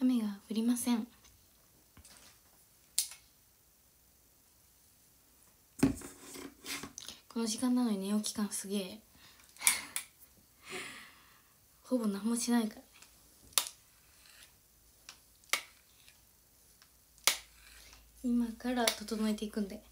雨が降りません。この時間なのに寝起き感すげえ。ほぼ何もしないからね。今から整えていくんで。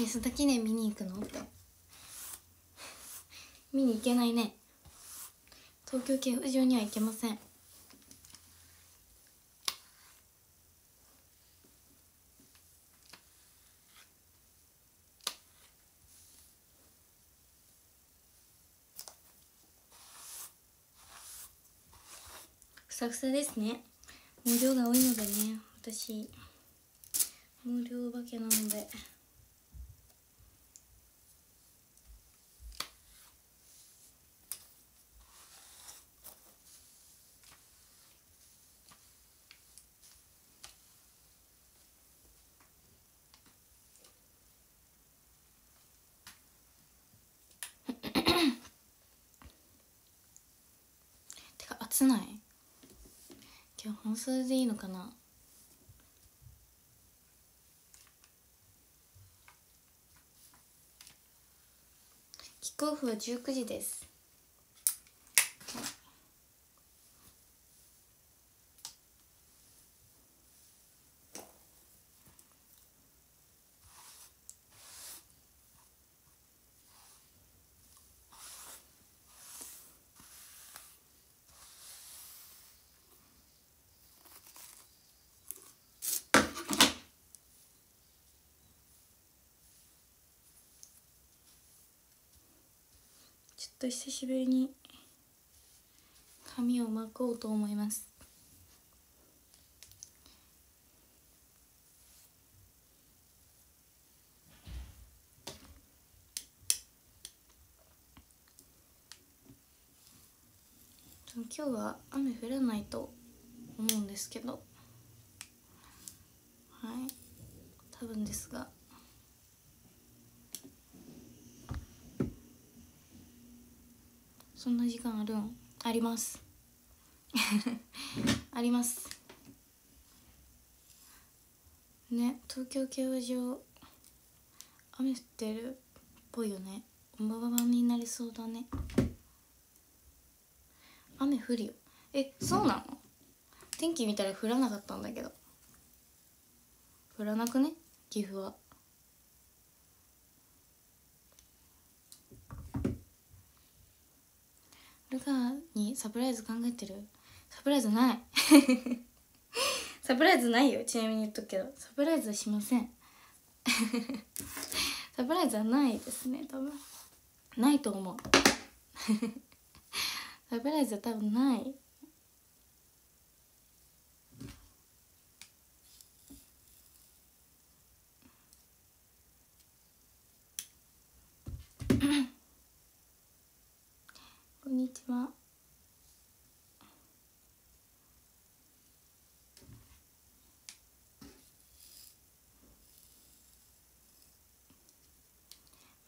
安田記念見に行くの？って。見に行けないね。東京競馬場には行けません。ふさふさですね。毛量が多いのでね私。毛量お化けなので。てか暑ない？今日本袖でいいのかな？キックオフは19時です。と久しぶりに髪を巻こうと思います。今日は雨降らないと思うんですけど。はい。多分ですが。そんな時間あるん？あります。あります。ね東京競馬場雨降ってるっぽいよね。おばばばになりそうだね。雨降るよ。えそうなの？天気見たら降らなかったんだけど。降らなくね？岐阜は。ルカにサプライズ考えてる。サプライズない。サプライズないよ。ちなみに言っとくけど。サプライズはしません。サプライズはないですね。多分。ないと思う。サプライズは多分ないこんにちは。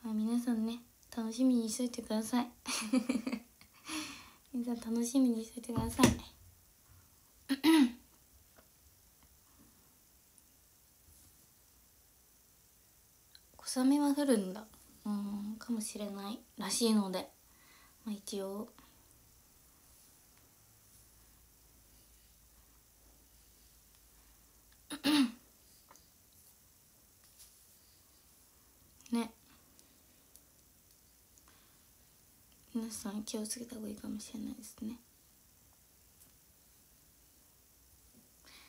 まあ皆さんね楽しみにしといてください。皆さん楽しみにしといてください。小雨は降るんだ。うんかもしれないらしいので。まあ一応。ね。皆さん気をつけた方がいいかもしれないですね。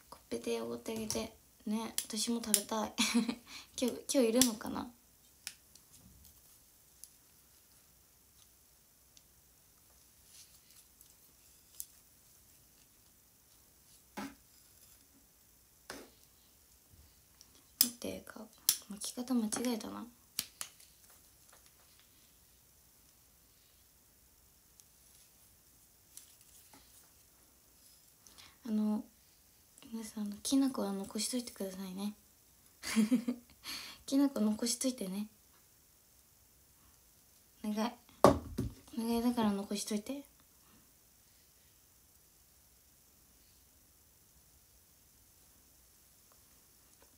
こっぺておごってあげて。ね。私も食べたい。今日今日いるのかな待ってか巻き方間違えたな。あの皆さんのきな粉は残しといてくださいね。きな粉残しといてね。お願い。お願いだから残しといて。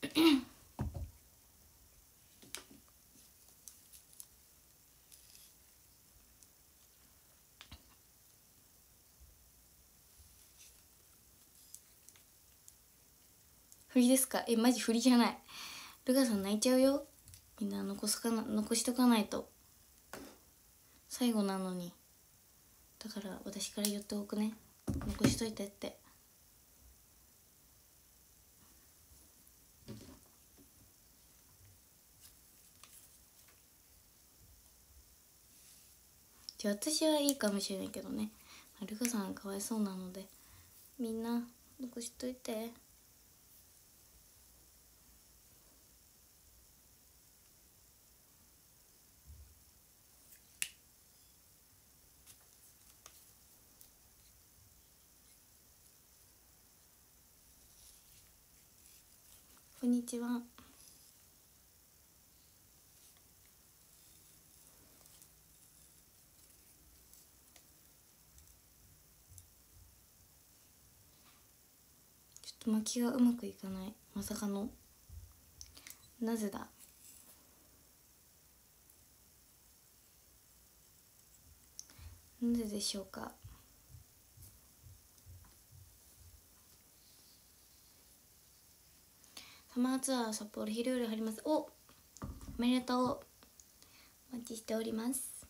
振りですか？えマジ振りじゃない。ルカさん泣いちゃうよ。みんな残すかな？残しとかないと。最後なのに。だから私から言っておくね。残しといてって。じゃあ私はいいかもしれないけどね。ルカさんかわいそうなので。みんな残しといて。こんにちは。ちょっと巻きがうまくいかない。まさかの。なぜだ？なぜでしょうか？サマーツアー札幌昼より入ります。おおめでとう。お待ちしております。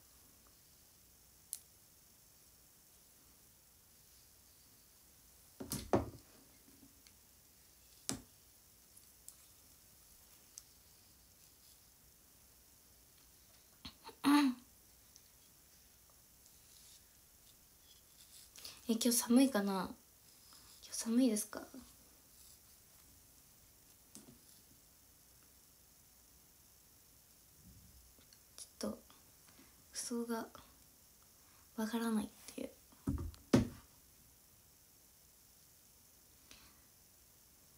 え今日寒いかな？今日寒いですかちょっと服装がわからないっていう。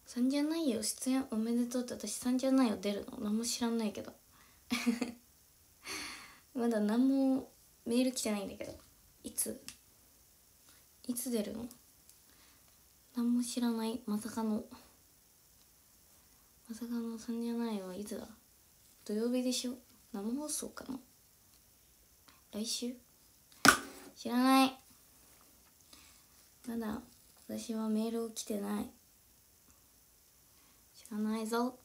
三じゃないよ出演おめでとうって私三じゃないよ出るの？何も知らないけど。まだ何もメール来てないんだけど。いつ？いつ出るの？何も知らない。まさかの。まさかの3じゃないはいつだ？土曜日でしょ？生放送かな？来週？知らない。まだ私はメールを来てない。知らないぞ。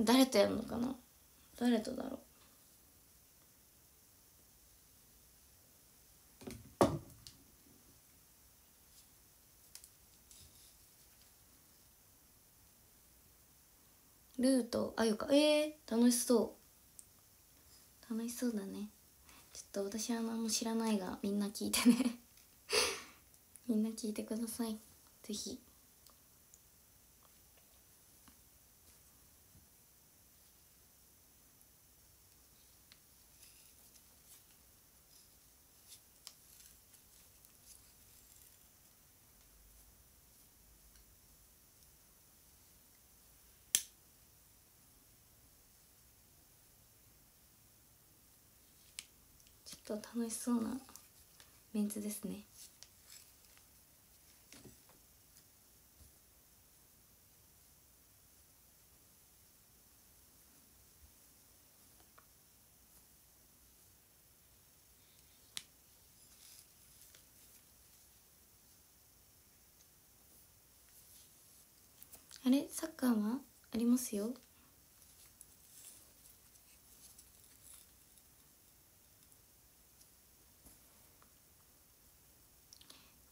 誰とやるのかな？誰とだろう？ルーとあゆか。えー、楽しそう。楽しそうだね。ちょっと私は何も知らないがみんな聞いてね。みんな聞いてください。是非と楽しそうなメンツですね。あれ？サッカーは？ありますよ。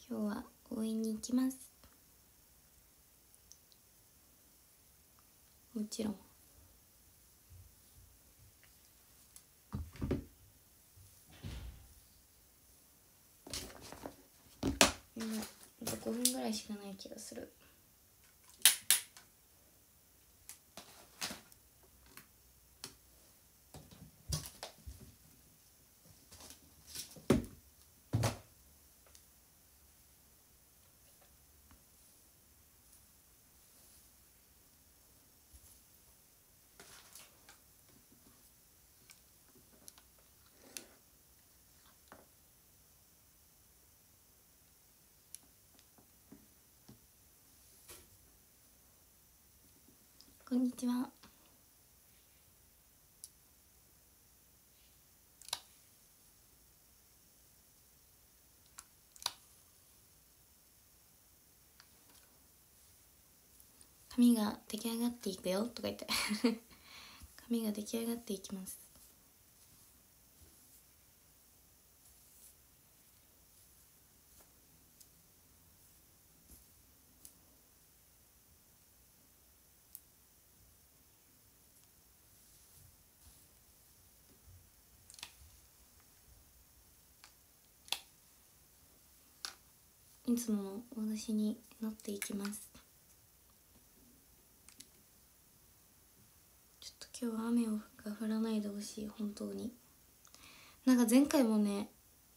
今日は応援に行きますもちろん今5分ぐらいしかない気がする。こんにちは。髪が出来上がっていくよとか言って。髪が出来上がっていきます。いつもの私になっていきます。ちょっと今日は雨をが降らないでほしい本当に。なんか前回もね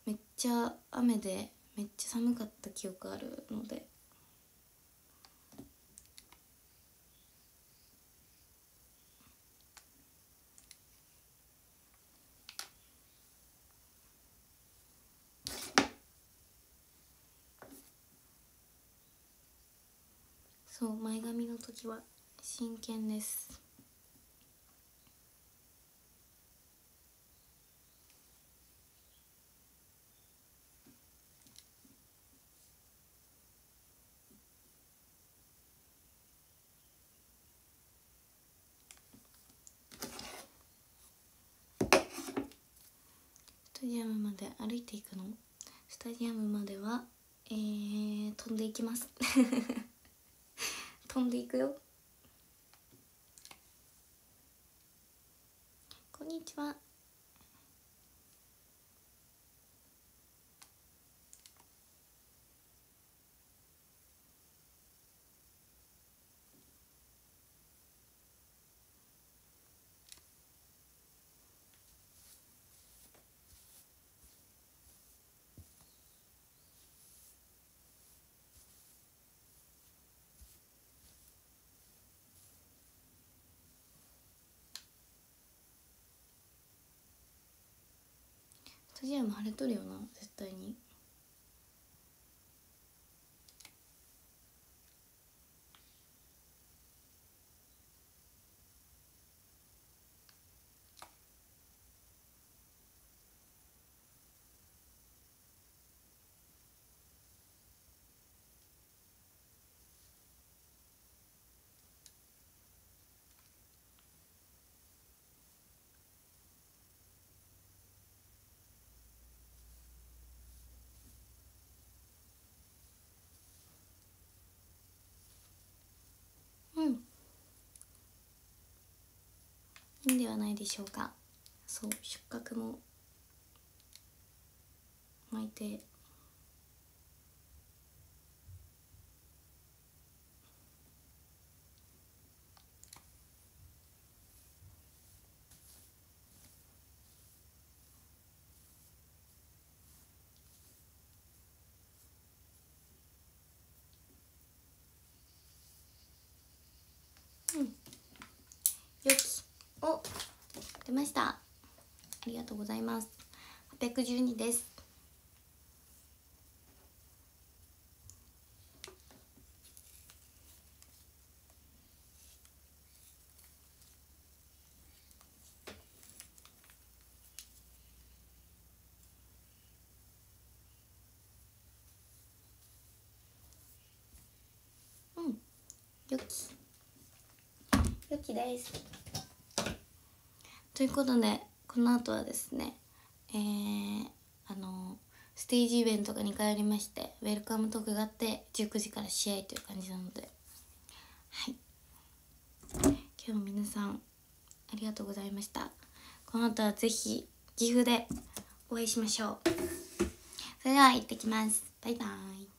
めっちゃ雨でめっちゃ寒かった記憶あるのでそう前髪の時は真剣です。スタジアムまで歩いていくの？スタジアムまではえー、飛んでいきます。飛んでいくよ。こんにちは。スタジアム晴れとるよな絶対にうんいんではないでしょうか。そう触覚も巻いてよきお出ました。ありがとうございます。812です。うん。よき。よきです。ということでこの後はですねえー、あのステージイベントが2回ありましてウェルカムトークがあって19時から試合という感じなので。はい。今日も皆さんありがとうございました。この後はぜひ岐阜でお会いしましょう。それでは行ってきます。バイバイ。